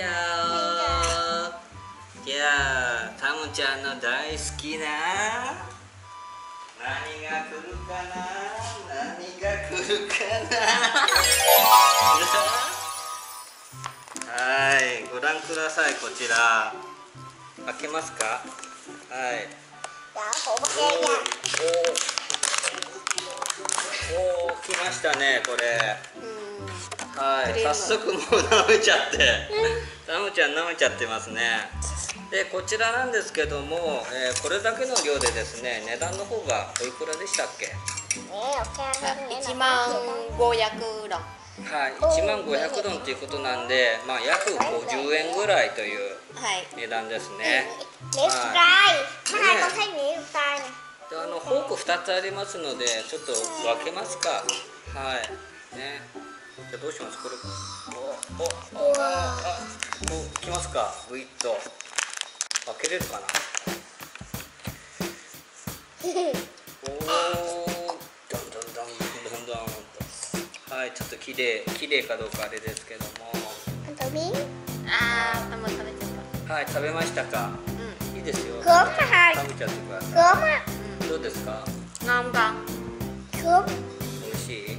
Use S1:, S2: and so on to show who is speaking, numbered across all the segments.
S1: じゃあじゃあタムちゃんの大好きな何が来るかな何が来るかな。はいご覧くださいこちら。開けますか？はい。おお来ましたねこれはい早速もう舐めちゃって。タムちゃん舐めちゃってますね。でこちらなんですけども、えー、これだけの量でですね値段の方がおいくらでしたっけ
S2: ？1万500ドン。
S1: はい1万500ドンということなんで、まあ、約50円ぐらいという値段ですね、
S3: はい、
S1: であのフォーク2つありますのでちょっと分けますか。はい。ねじゃどうします？これ。おおああこうきますかグイッと開けれるかな？おおどんどんどんどんどんとはいちょっと綺麗綺麗かどうかあれですけども。
S2: ああもう食べちゃった。
S1: はい食べましたか、うん、いいですよ。食べ
S3: ちゃって
S1: ください。どうですか
S2: ？ngon con
S1: 美味しい？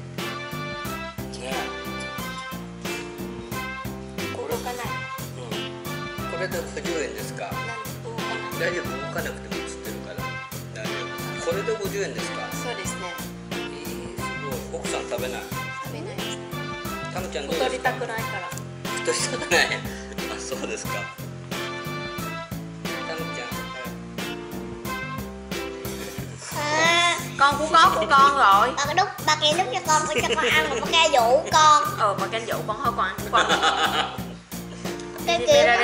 S1: これで50円ですか？大丈夫？動かなくても映ってるから。大丈夫これで50円ですか？
S2: そうですね。
S1: えー、すごい奥さん食べない？
S2: 食べない。です
S1: タムちゃんどうですか？
S2: 太りたくないから。
S1: 太りたくない。あそうですか。タムちゃん
S2: con của có của con rồi.
S3: Cái đút đút cho con cho con ăn mà bà kia dụ con.
S2: Ờ bà kia dụ con thôi con ăn con.
S3: ケキュー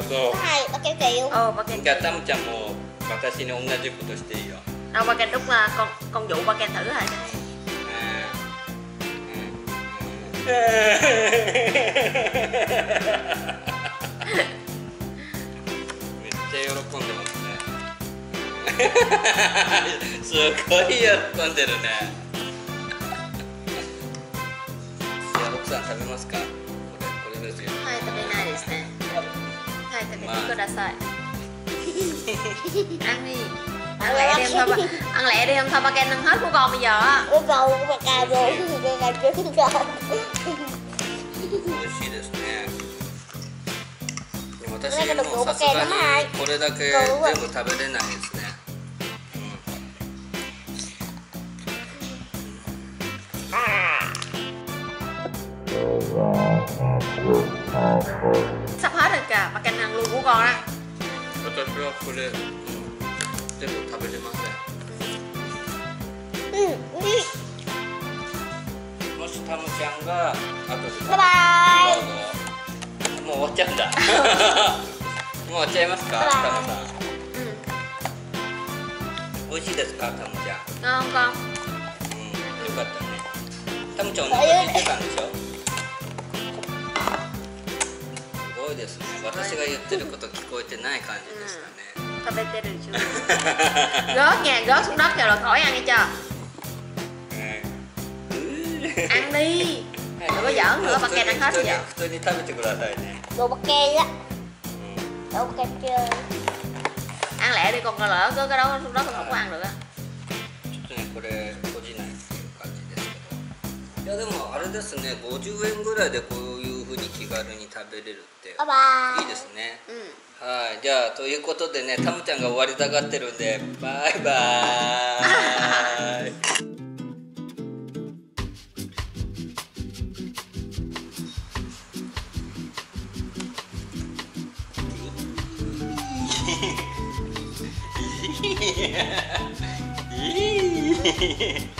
S1: あそう。
S3: はいバケキュー
S2: ờ bà kia
S1: じゃあタムちゃんも私に同じことしていいよ。
S2: đâu bà kia đúc là con con dụ bà kia thử hả
S1: めっちゃ喜ん。でますねすごい喜ん。でるねじゃあ奥さん。食べますか
S2: ください ăn đi ăn lẹ đi không thôi ăn lẹ đi không thôi ba ken ăn hết của con bây giờ á
S3: cái bầu của bà cà rô cái cà trứng con
S1: 美味しいですねでも私もさすがにこれだけ全部食べれないですね、
S2: うん、sắp hết rồi kìa bà ken ăn luôn của con á
S1: 私はこれ、うん、全部食べれません
S3: うん
S1: もしタムちゃんが後で
S3: バイバ
S1: どうぞもう終わっちゃうんだもう終わっちゃいますかタムさん美味しいですかタムちゃん
S2: ngon con
S1: うんよかったねタムちゃんお腹空いてたんでしょ言ってること聞こえてない感じでしたね、
S2: 食べてるでしょ rớt nha rớt xuống đất rồi khỏi ăn nghe chưa
S1: ね
S2: ăn đi đừng có giỡn nữa bà ken ăn hết bây giờ
S1: 普通に食べてくださいね、
S3: đồ bà kê á
S1: うん
S3: đồ bà kê chơi
S2: ăn lẹ đi còn lỡ cứ cái đó xuống đất không có ăn được á
S1: ちょっとねこれ いやでもあれですね50円ぐらいでこういうふうに気軽に食べれるっていいですね。
S2: うん。
S1: はいじゃあということでねタムちゃんが終わりたがってるんでバイバーイ。い い